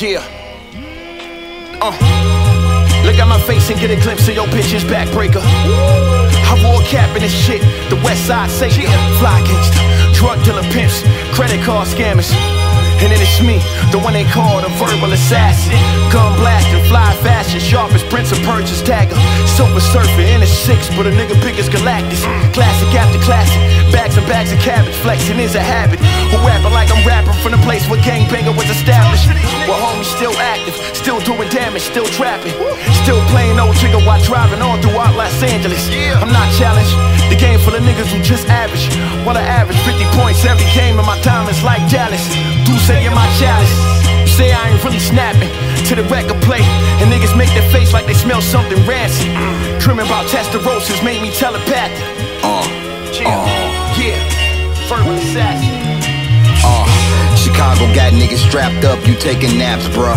Yeah. Uh. Look at my face and get a glimpse of your bitch's backbreaker. I wore a cap in this shit, the West Side savior. Fly gangster, drug dealer pimps, credit card scammers. And then it's me, the one they call the verbal assassin. Gun blasting, fly fashion, sharp as Prince of Persia's dagger. Silver surfer in a six, but a nigga big as Galactus. Classic after classic, bags and bags of cabbage. Flexing is a habit. Who rapping like still doing damage, still trapping. Still playing old trigger while driving all throughout Los Angeles. I'm not challenged. The game full of niggas who just average. Wanna average 50 points every game, and my diamonds like Dallas. Dussé in my chalice. Say I ain't really snapping to the record play, and niggas make their face like they smell something rancid. Dreaming about Testarossas made me telepathic. Got niggas strapped up, you taking naps, bruh.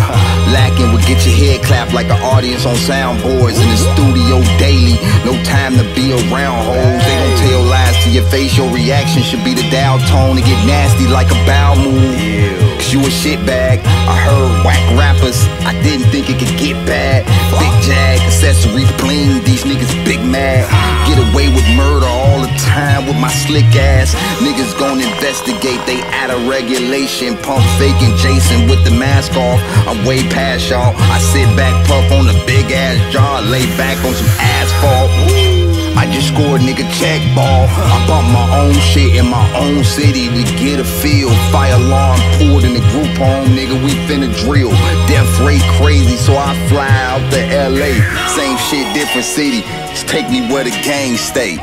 Lacking would get your head clapped like an audience on soundboards in the studio daily. No time to be around hoes. They gon' tell lies to your face. Your reaction should be the dial tone to get nasty like a bowel move. Cause you a shitbag. I heard whack rappers. I didn't think it could get bad. Big jag, accessories bling. These niggas big mad. Get away with murder with my slick ass. Niggas gon' investigate, they out of regulation. Pump faking Jason with the mask off. I'm way past y'all. I sit back, puff on a big ass jar, lay back on some asphalt. I just scored nigga check ball. I bump my own shit in my own city to get a feel. Fire alarm pulled in the group home, nigga. We finna drill. Death rate crazy, so I fly out to LA. Same shit, different city. Just take me where the gang stay.